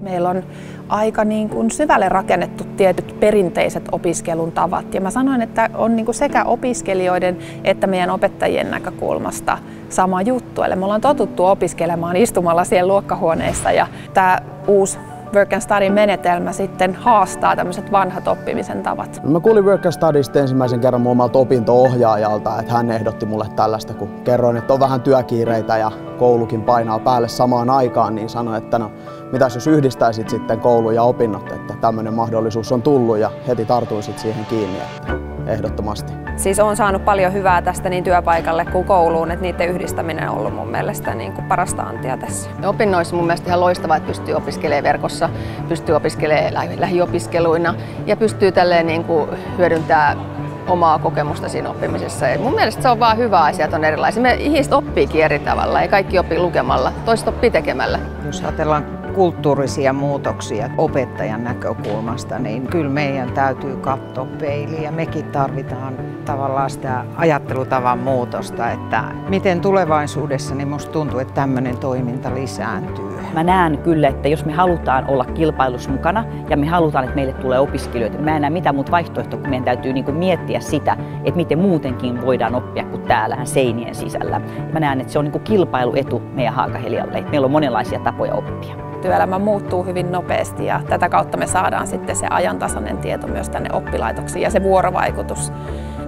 Meillä on aika niin kuin syvälle rakennettu tietyt perinteiset opiskelun tavat. Ja mä sanoin, että on niin kuin sekä opiskelijoiden että meidän opettajien näkökulmasta sama juttu. Eli me ollaan totuttu opiskelemaan istumalla siellä luokkahuoneessa ja tämä uusi Work and Study menetelmä sitten haastaa tämmöiset vanhat oppimisen tavat. Mä kuulin Work and Studysta ensimmäisen kerran mun omalta opinto-ohjaajalta, että hän ehdotti mulle tällaista, kun kerroin, että on vähän työkiireitä ja koulukin painaa päälle samaan aikaan, niin sanoin, että no, mitäs jos yhdistäisit sitten koulu ja opinnot, että tämmöinen mahdollisuus on tullut ja heti tartuisit siihen kiinni, että ehdottomasti. Siis on saanut paljon hyvää tästä niin työpaikalle kuin kouluun, että niiden yhdistäminen on ollut mun mielestä niin kuin parasta antia tässä. Opinnoissa mun mielestä ihan loistavaa, että pystyy opiskelemaan verkossa, pystyy opiskelemaan lähiopiskeluina ja pystyy tälleen niin kuin hyödyntämään omaa kokemusta siinä oppimisessa. Ja mun mielestä se on vaan hyvä asia, että on erilaisia. Me ihmiset oppiikin eri tavalla, ei kaikki opi lukemalla, toiset oppii tekemällä. Jos ajatellaan kulttuurisia muutoksia opettajan näkökulmasta, niin kyllä meidän täytyy katsoa peiliä. mekin tarvitaan tavallaan sitä ajattelutavan muutosta, että miten tulevaisuudessa, niin musta tuntuu, että tämmöinen toiminta lisääntyy. Mä näen kyllä, että jos me halutaan olla kilpailussa mukana ja me halutaan, että meille tulee opiskelijoita, mä en näe mitään muuta vaihtoehtoa, kun meidän täytyy niin miettiä sitä, että miten muutenkin voidaan oppia kuin täällähän seinien sisällä. Mä näen, että se on niin kilpailuetu meidän Haakahelialle, että meillä on monenlaisia tapoja oppia työelämä muuttuu hyvin nopeasti ja tätä kautta me saadaan sitten se ajantasainen tieto myös tänne oppilaitoksiin ja se vuorovaikutus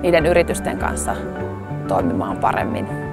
niiden yritysten kanssa toimimaan paremmin.